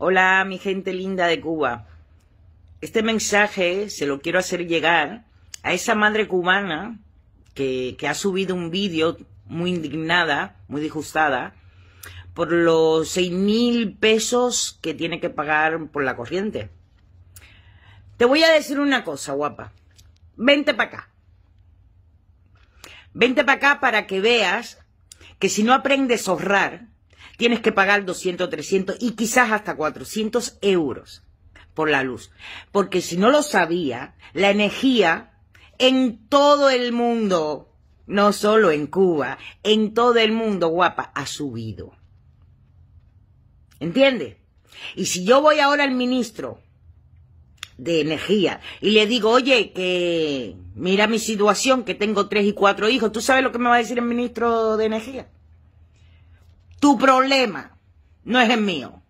Hola, mi gente linda de Cuba. Este mensaje se lo quiero hacer llegar a esa madre cubana que, ha subido un vídeo muy indignada, muy disgustada, por los seis mil pesos que tiene que pagar por la corriente. Te voy a decir una cosa, guapa. Vente para acá. Vente para acá para que veas que si no aprendes a ahorrar, tienes que pagar 200, 300 y quizás hasta 400 euros por la luz. Porque si no lo sabía, la energía en todo el mundo, no solo en Cuba, en todo el mundo, guapa, ha subido. ¿Entiendes? Y si yo voy ahora al ministro de energía y le digo, oye, que mira mi situación, que tengo tres y cuatro hijos, ¿tú sabes lo que me va a decir el ministro de energía? Tu problema no es el mío.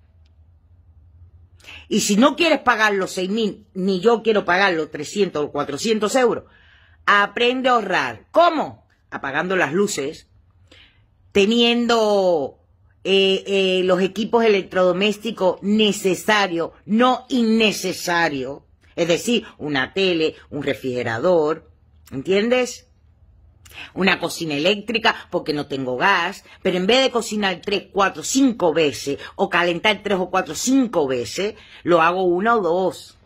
Y si no quieres pagar los seis mil, ni yo quiero pagar los 300 o 400 euros, aprende a ahorrar. ¿Cómo? Apagando las luces, teniendo eh, eh, los equipos electrodomésticos necesarios, no innecesarios. Es decir, una tele, un refrigerador, ¿entiendes? Una cocina eléctrica porque no tengo gas, pero en vez de cocinar tres, cuatro, cinco veces o calentar tres o cuatro, cinco veces, lo hago una o dos.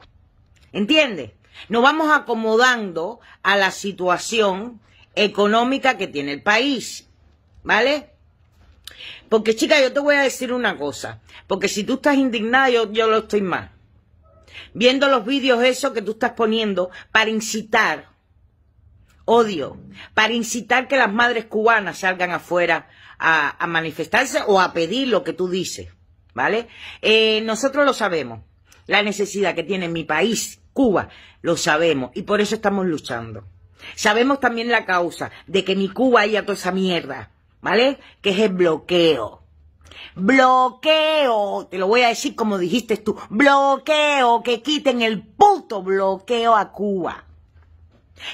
¿Entiendes? Nos vamos acomodando a la situación económica que tiene el país. ¿Vale? Porque chica, yo te voy a decir una cosa. Porque si tú estás indignada, yo, yo lo estoy más. Viendo los vídeos esos que tú estás poniendo para incitar odio, para incitar que las madres cubanas salgan afuera a, manifestarse o a pedir lo que tú dices, ¿vale? Eh, nosotros lo sabemos, la necesidad que tiene mi país, Cuba, lo sabemos y por eso estamos luchando. Sabemos también la causa de que mi Cuba haya toda esa mierda, ¿vale? Que es el bloqueo. Bloqueo, te lo voy a decir como dijiste tú, bloqueo, que quiten el puto bloqueo a Cuba.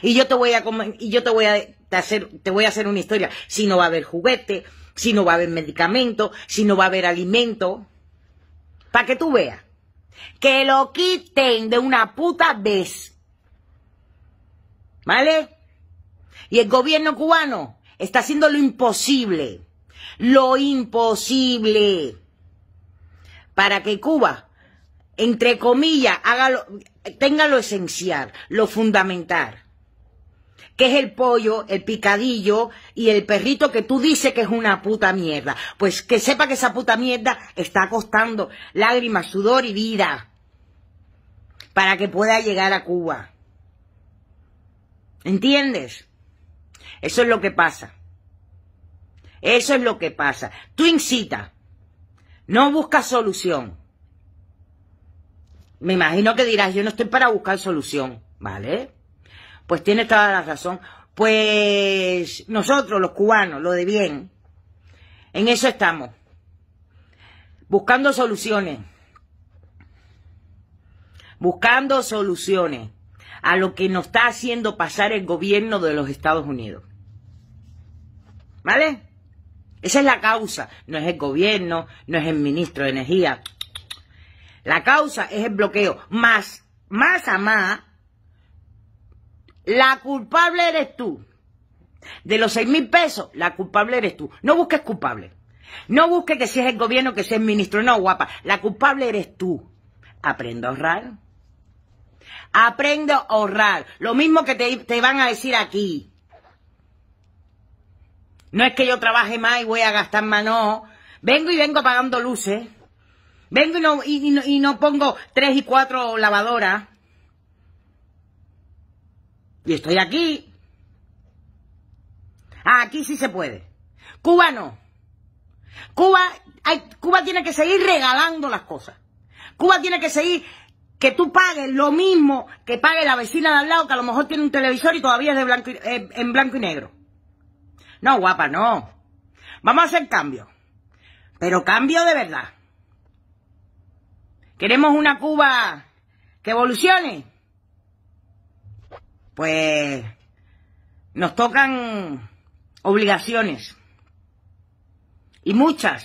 Y yo te voy a y yo te voy a hacer te voy a hacer una historia, si no va a haber juguete, si no va a haber medicamento, si no va a haber alimento, para que tú veas. Que lo quiten de una puta vez. ¿Vale? Y el gobierno cubano está haciendo lo imposible, lo imposible, para que Cuba, entre comillas, haga tenga lo esencial, lo fundamental que es el pollo, el picadillo y el perrito que tú dices que es una puta mierda. Pues que sepa que esa puta mierda está costando lágrimas, sudor y vida para que pueda llegar a Cuba. ¿Entiendes? Eso es lo que pasa. Eso es lo que pasa. Tú incitas, no buscas solución. Me imagino que dirás, yo no estoy para buscar solución, ¿vale? Pues tiene toda la razón. Pues nosotros, los cubanos, lo de bien, en eso estamos. Buscando soluciones. Buscando soluciones a lo que nos está haciendo pasar el gobierno de los Estados Unidos. ¿Vale? Esa es la causa. No es el gobierno, no es el ministro de Energía. La causa es el bloqueo. Más, más a más, la culpable eres tú. De los seis mil pesos, la culpable eres tú. No busques culpable. No busques que si es el gobierno, que sea el ministro. No, guapa. La culpable eres tú. Aprende a ahorrar. Aprende a ahorrar. Lo mismo que te, van a decir aquí. No es que yo trabaje más y voy a gastar más, no. Vengo y vengo apagando luces. Vengo y, no, y no pongo tres y cuatro lavadoras. Y estoy aquí. Aquí sí se puede. Cuba no. Cuba, hay, Cuba tiene que seguir regalando las cosas. Cuba tiene que seguir que tú pagues lo mismo que pague la vecina de al lado, que a lo mejor tiene un televisor y todavía es de blanco eh, en blanco y negro. No, guapa, no. Vamos a hacer cambio. Pero cambio de verdad. ¿Queremos una Cuba que evolucione? Pues nos tocan obligaciones. Y muchas.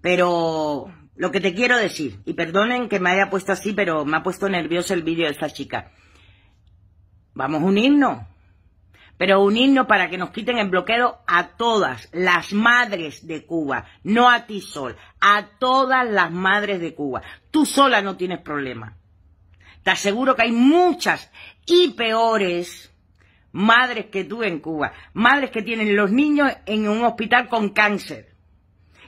Pero lo que te quiero decir, y perdonen que me haya puesto así, pero me ha puesto nervioso el vídeo de esta chica. Vamos a unirnos. Pero unirnos para que nos quiten el bloqueo a todas las madres de Cuba, no a ti sol, a todas las madres de Cuba. Tú sola no tienes problema. Te aseguro que hay muchas y peores madres que tú en Cuba, madres que tienen los niños en un hospital con cáncer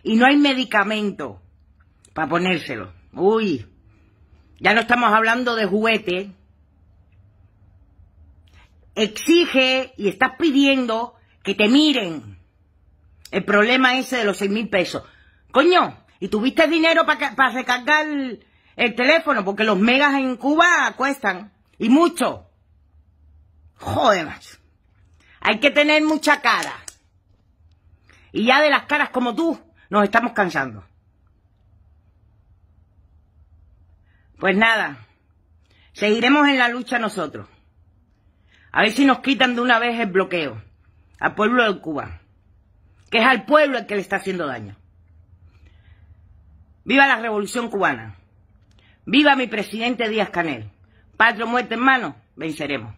y no hay medicamento para ponérselo. Uy, ya no estamos hablando de juguete. Exige y estás pidiendo que te miren el problema ese de los seis mil pesos. Coño, ¿y tuviste dinero para recargar el, el teléfono? Porque los megas en Cuba cuestan. Y mucho. Joder, Hay que tener mucha cara. Y ya de las caras como tú, nos estamos cansando. Pues nada, seguiremos en la lucha nosotros. A ver si nos quitan de una vez el bloqueo al pueblo de Cuba, que es al pueblo el que le está haciendo daño. Viva la revolución cubana. Viva mi presidente Díaz Canel. Patrio muerte en mano, venceremos.